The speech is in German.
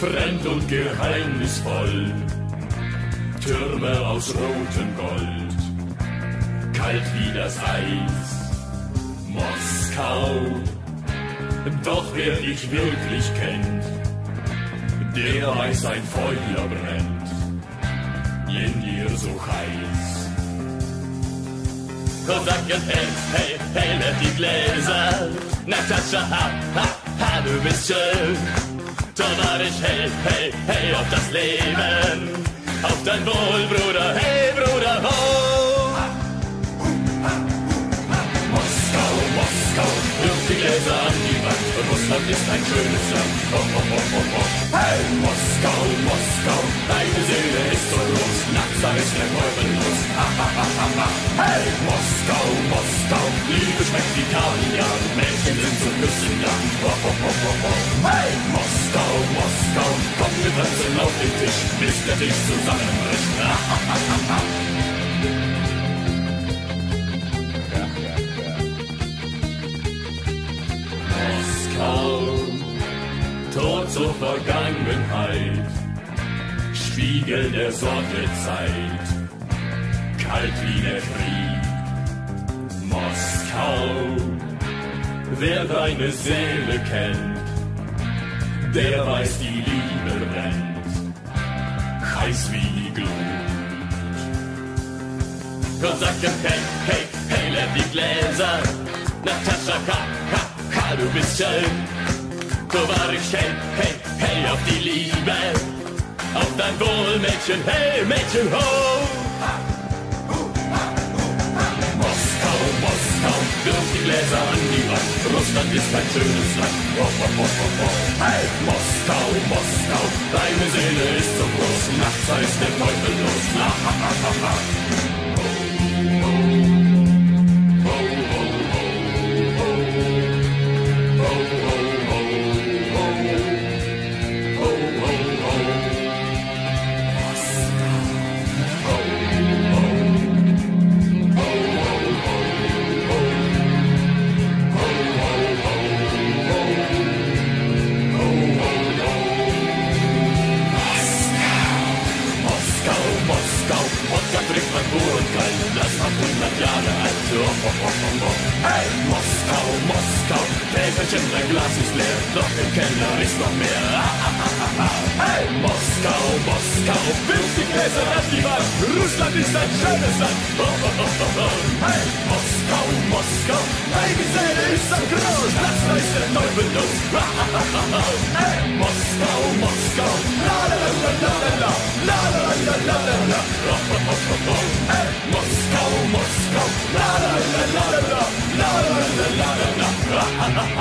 fremd und geheimnisvoll. Türme aus rotem Gold, kalt wie das Eis. Moskau, doch wer dich wirklich kennt, der weiß, ein Feuer brennt in dir so heiß. Kosaken, hey, hey, hey, let die Gläser. Natascha, ha, ha, ha, du bist schön. Tonarisch, hey, hey, hey, auf das Leben. Auf dein Wohl, Bruder, hey, Bruder, ho. Moskau, Moskau, wirf die Gläser an die Wand. Russland ist ein schönes Land. Oh, oh, oh, oh, oh. Hey, Moskau, Moskau, deine Seele ist so groß. Nachts ist der Teufel tanzen auf den Tisch, bis der Tisch zusammenbricht. Moskau, Tod zur Vergangenheit, Spiegel der Sonnezeit, kalt wie der Krieg. Moskau, wer deine Seele kennt, der weiß, die Liebe brennt, heiß wie die Glut. Kosaken, hey, hey, hey, leer die Gläser. Natascha, ha, ha, ha, du bist schön. Tovarisch, hey, hey, hey, auf die Liebe. Auf dein Wohl, Mädchen, hey, Mädchen, ho. Moskau, Moskau, wirf die Gläser an die Wand. Russland ist ein schönes Land. Oh, deine Seele ist so groß. Nachts heißt der Teufel los. Ha, ha, ha, ha, ha. Kalt, das macht 100 Jahre alt. Oh, oh, oh, oh, oh. Hey, Moskau, Moskau, Täfelchen, dein Glas ist leer, doch im Keller ist noch mehr. Ah, ah, ah, ah, ah. Hey, Moskau, Moskau, wirf die Gläser an die Wand, Russland ist ein schönes Land. Oh, oh, oh, oh, oh. Hey, Moskau, Moskau, deine Seele ist so groß, das weiß der Teufel. Ah, ah, ah, ah, ah. Hey, Moskau, Yeah.